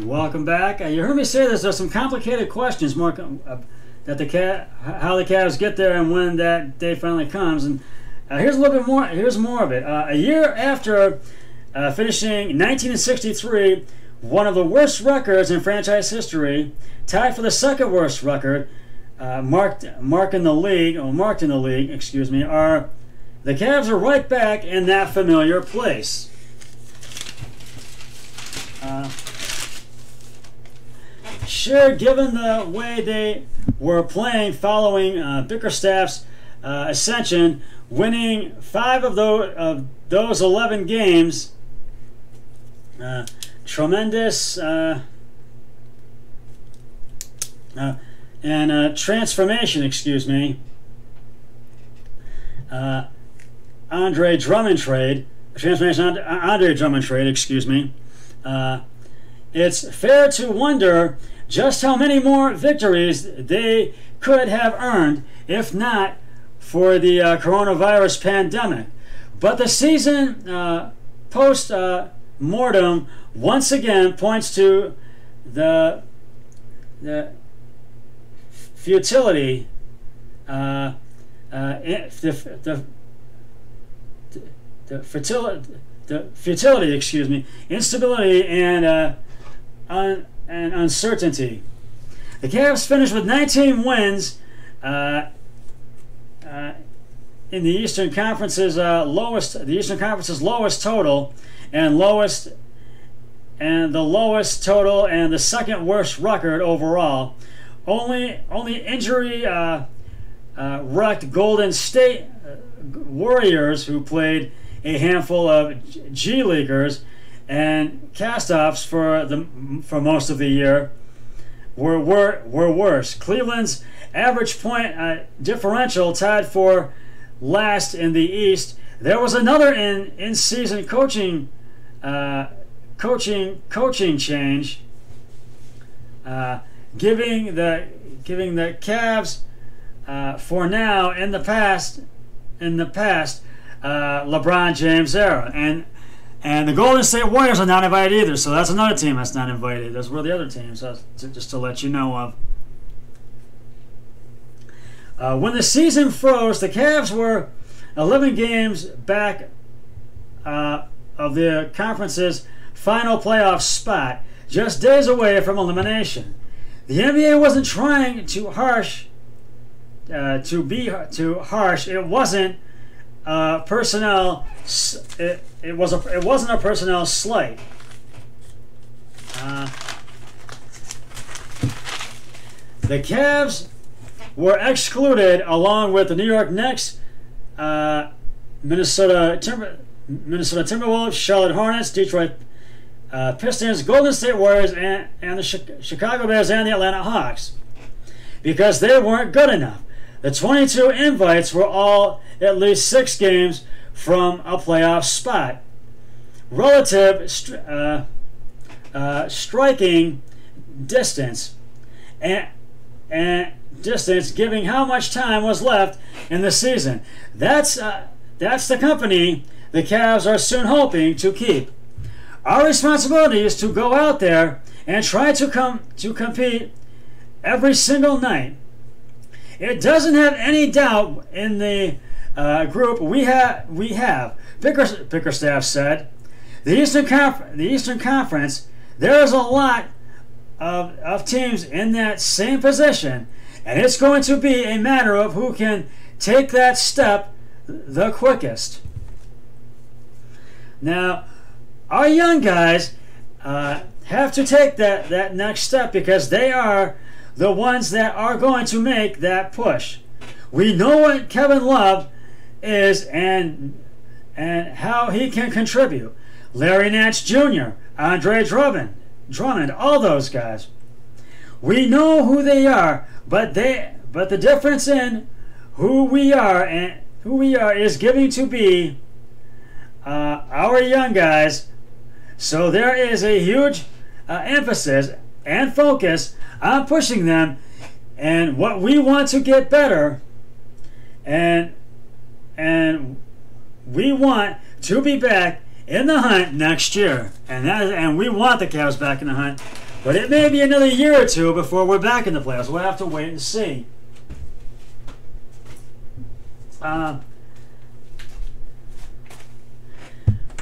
Welcome back. Uh, you heard me say this. There's some complicated questions, more uh, that the cat, how the Cavs get there, and when that day finally comes. And uh, here's a little bit more. Here's more of it. Uh, a year after uh, finishing 1963, one of the worst records in franchise history, tied for the second worst record, uh, marked marked in the league, or marked in the league, excuse me, are the Cavs are right back in that familiar place. Uh, sure, given the way they were playing following uh, Bickerstaff's uh, ascension, winning five of those, of those 11 games, uh, tremendous uh, uh, and uh, transformation, excuse me. Andre Drummond trade, transformation Andre Drummond trade, excuse me. It's fair to wonder just how many more victories they could have earned if not for the uh, coronavirus pandemic. But the season uh, post uh, mortem once again points to the the futility, uh, uh, the, the, the, fertility, the futility, excuse me, instability and uh, un, and uncertainty. The Cavs finished with 19 wins uh, uh, in the Eastern Conference's uh, lowest, the Eastern Conference's lowest total, and lowest, and the lowest total and the second worst record overall. Only only injury uh, uh, wrecked Golden State uh, Warriors, who played a handful of G Leaguers and castoffs for the for most of the year, were were, were worse. Cleveland's average point uh, differential tied for last in the East. There was another in in season coaching uh, coaching coaching change. Uh, giving the giving the Cavs uh, for now in the past in the past uh, LeBron James era and and the Golden State Warriors are not invited either so that's another team that's not invited. Those were the other teams to, just to let you know of. Uh, when the season froze the Cavs were 11 games back uh, of the conference's final playoff spot just days away from elimination. The NBA wasn't trying to harsh, uh, to be too harsh. It wasn't uh, personnel. It, it was a. It wasn't a personnel slight. Uh, the Cavs were excluded along with the New York Knicks, uh, Minnesota Timber, Minnesota Timberwolves, Charlotte Hornets, Detroit uh, Pistons, Golden State Warriors, and, and the Chicago Bears and the Atlanta Hawks because they weren't good enough. The 22 invites were all at least six games from a playoff spot. Relative uh, uh, striking distance and, and distance, giving how much time was left in the season. That's uh, that's the company the Cavs are soon hoping to keep. Our responsibility is to go out there and try to come to compete every single night. It doesn't have any doubt in the uh, group we have. We have Bicker, Bickerstaff said the Eastern Conf- the Eastern Conference. There is a lot of, of teams in that same position, and it's going to be a matter of who can take that step the quickest. Now, our young guys uh, have to take that, that next step because they are the ones that are going to make that push. We know what Kevin Love is and and how he can contribute. Larry Nance Jr., Andre Drummond, Drummond, all those guys. We know who they are, but they but the difference in who we are and who we are is giving to be uh, our young guys so there is a huge uh, emphasis and focus on pushing them and what we want to get better and and we want to be back in the hunt next year and that and we want the Cavs back in the hunt But it may be another year or two before we're back in the playoffs. We'll have to wait and see. Uh,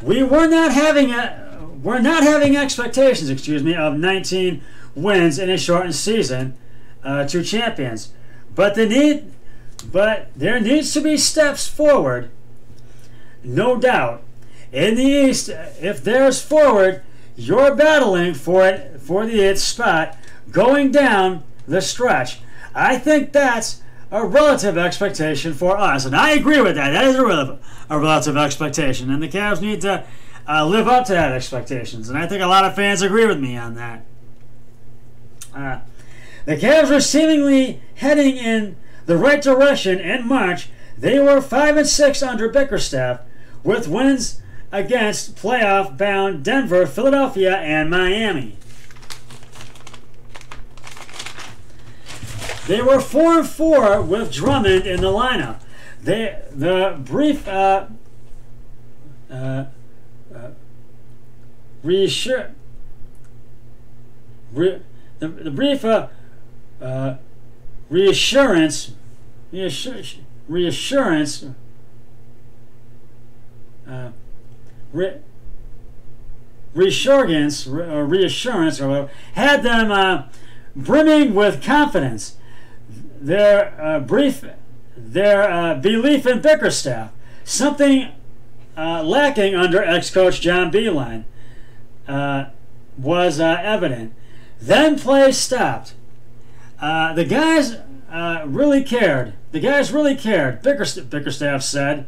we were not having a, we're not having expectations, excuse me, of 19 wins in a shortened season uh, to champions. But the need, but there needs to be steps forward, no doubt. In the East, if there's forward, you're battling for it for the eighth spot going down the stretch. I think that's a relative expectation for us, and I agree with that. That is a, relative, a relative expectation, and the Cavs need to uh, live up to that expectations. And I think a lot of fans agree with me on that. Uh, the Cavs were seemingly heading in the right direction in March. They were five and six under Bickerstaff, with wins against playoff-bound Denver, Philadelphia, and Miami. They were four and four with Drummond in the lineup. They the brief uh, uh, uh, reassure re, the, the brief uh, uh, reassurance reassur- reassurance uh, re, reassurance reassurance or whatever, had them uh, brimming with confidence. Their uh, brief, their uh, belief in Bickerstaff, something uh, lacking under ex-coach John Beilein, uh, was evident. Then play stopped. the guys really cared. The guys really cared. Bickerstaff, Bickerstaff said,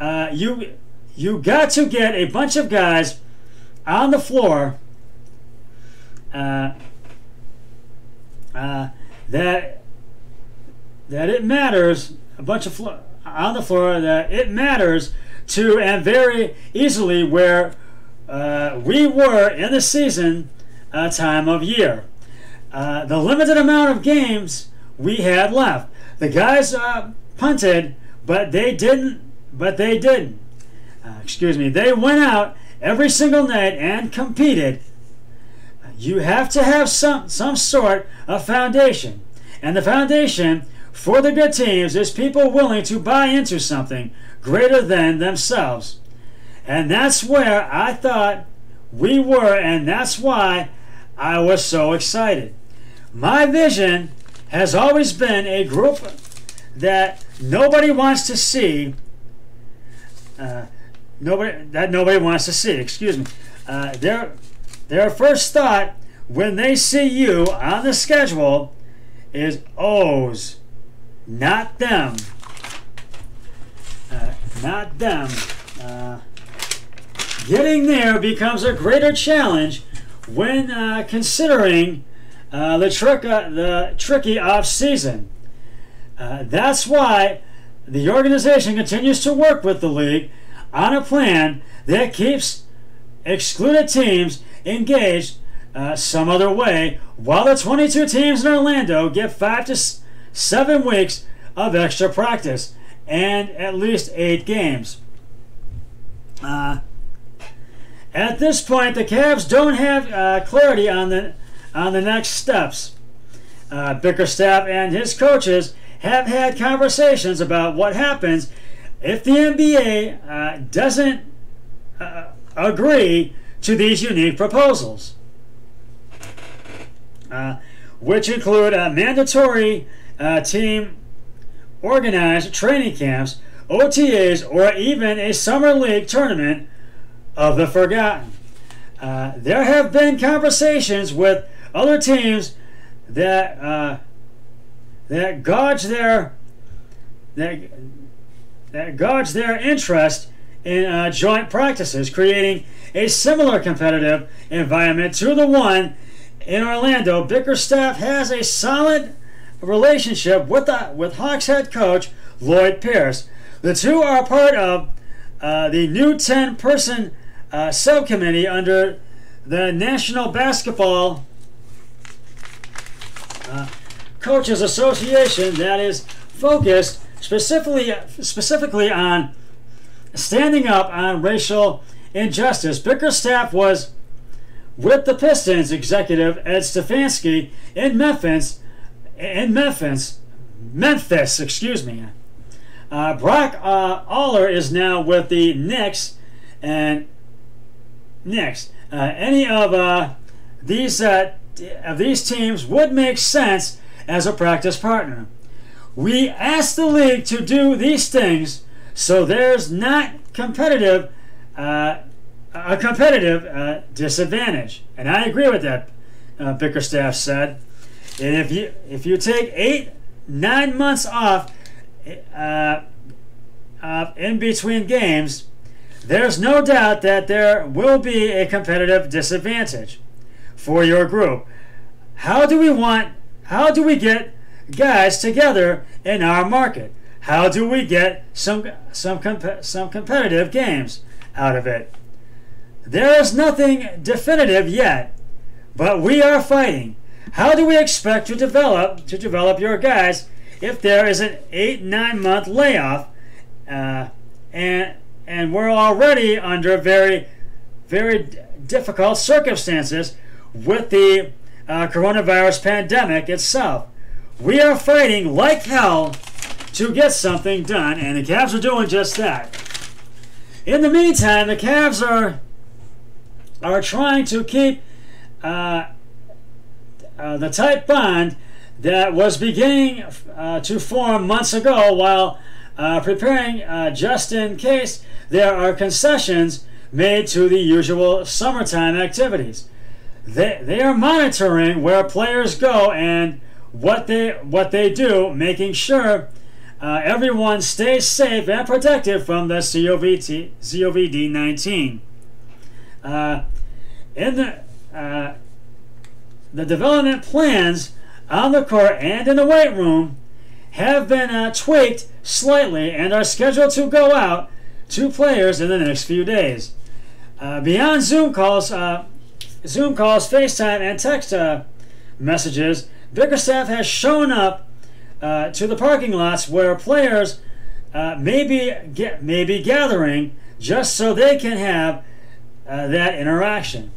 "You, you got to get a bunch of guys on the floor." Uh, uh, that that it matters a bunch of flo- on the floor that it matters to and very easily where uh, we were in the season uh, time of year. Uh, the limited amount of games we had left. The guys uh, punted, but they didn't. But they didn't. Uh, excuse me. They went out every single night and competed. You have to have some some sort of foundation, and the foundation for the good teams is people willing to buy into something greater than themselves. And that's where I thought we were, and that's why I was so excited. My vision has always been a group that nobody wants to see. Uh, nobody that nobody wants to see. Excuse me. Uh, their their first thought when they see you on the schedule is O's not them. Uh, not them. Uh, getting there becomes a greater challenge when uh, considering uh, the, trick, uh, the tricky off season. Uh, that's why the organization continues to work with the league on a plan that keeps excluded teams engaged uh, some other way, while the 22 teams in Orlando get five to seven weeks of extra practice and at least eight games. Uh, at this point, the Cavs don't have uh, clarity on the on the next steps. Uh, Bickerstaff and his coaches have had conversations about what happens if the NBA uh, doesn't uh, agree to these unique proposals, uh, which include a mandatory uh, team organized training camps, OTAs, or even a summer league tournament of the forgotten. Uh, there have been conversations with other teams that uh, that gauge their that that gauge their interest in uh, joint practices, creating a similar competitive environment to the one in Orlando. Bickerstaff has a solid relationship with the, with Hawks head coach Lloyd Pierce. The two are part of uh, the new 10 person uh, subcommittee under the National Basketball uh, Coaches Association that is focused specifically specifically on standing up on racial injustice. Bickerstaff was with the Pistons executive Ed Stefanski in Memphis, in Memphis, Memphis, excuse me. Uh, Brock uh, Aller is now with the Knicks, and Knicks. Uh, any of uh, these uh, of these teams would make sense as a practice partner. We asked the league to do these things so there's not competitive uh, a competitive uh, disadvantage, and I agree with that. Uh, Bickerstaff said, and if you if you take eight nine months off in between games, there's no doubt that there will be a competitive disadvantage for your group. How do we want? How do we get guys together in our market? How do we get some some comp- some competitive games out of it? There is nothing definitive yet, but we are fighting. How do we expect to develop to develop your guys if there is an eight nine month layoff, uh, and and we're already under very very difficult circumstances with the uh, coronavirus pandemic itself. We are fighting like hell to get something done, and the Cavs are doing just that. In the meantime, the Cavs are are trying to keep uh, uh, the tight bond that was beginning uh, to form months ago while uh, preparing uh, just in case there are concessions made to the usual summertime activities. They, they are monitoring where players go and what they what they do, making sure uh, everyone stays safe and protected from the COVID, COVID-19. Uh, in the uh, the development plans on the court and in the weight room have been uh, tweaked slightly and are scheduled to go out to players in the next few days. Uh, beyond Zoom calls, uh, Zoom calls, FaceTime, and text uh, messages, Bickerstaff has shown up uh, to the parking lots where players may, be, get, may be gathering just so they can have that interaction.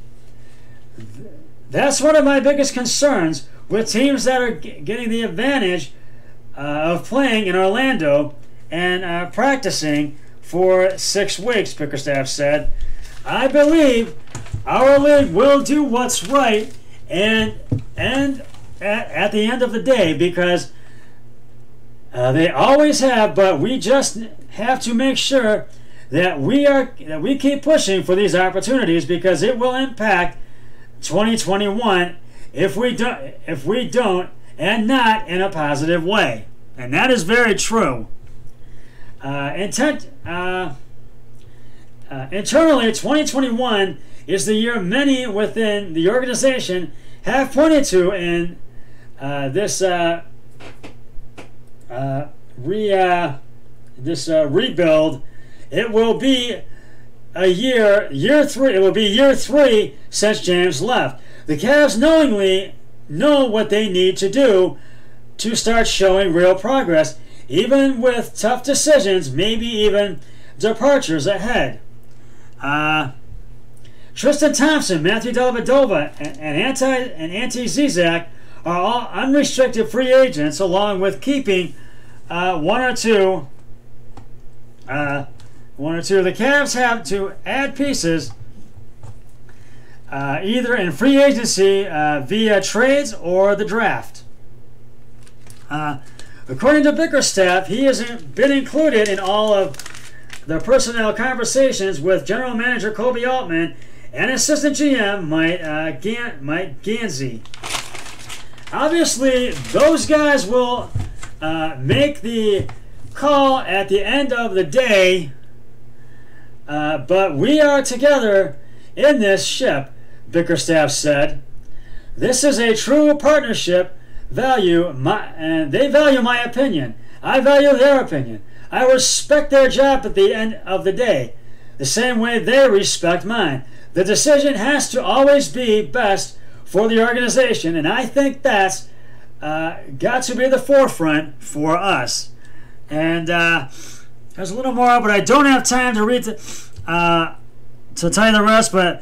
That's one of my biggest concerns with teams that are getting the advantage uh, of playing in Orlando and uh, practicing for six weeks, Bickerstaff said. I believe our league will do what's right and and at, at the end of the day because uh, they always have, but we just have to make sure that we are that we keep pushing for these opportunities because it will impact 2021 if we don't if we don't and not in a positive way. And that is very true. Uh, intent uh, uh, internally 2021 is the year many within the organization have pointed to in uh, this uh, uh, re this rebuild. It will be a year, year three, it will be year three since James left. The Cavs knowingly know what they need to do to start showing real progress, even with tough decisions, maybe even departures ahead. Uh, Tristan Thompson, Matthew Dellavedova, and, Anti and Ante Zizic are all unrestricted free agents, along with keeping uh, one or two uh, one or two. The Cavs have to add pieces uh, either in free agency uh, via trades or the draft. Uh, according to Bickerstaff, he has been included in all of the personnel conversations with general manager Koby Altman and assistant GM Mike, uh, Gan- Mike Gansey. Obviously, those guys will uh, make the call at the end of the day uh, but we are together in this ship, Bickerstaff said. This is a true partnership. Value my and they value my opinion. I value their opinion. I respect their job at the end of the day, the same way they respect mine. The decision has to always be best for the organization, and I think that's uh, got to be the forefront for us. And uh, there's a little more, but I don't have time to read the, uh, to tell you the rest. But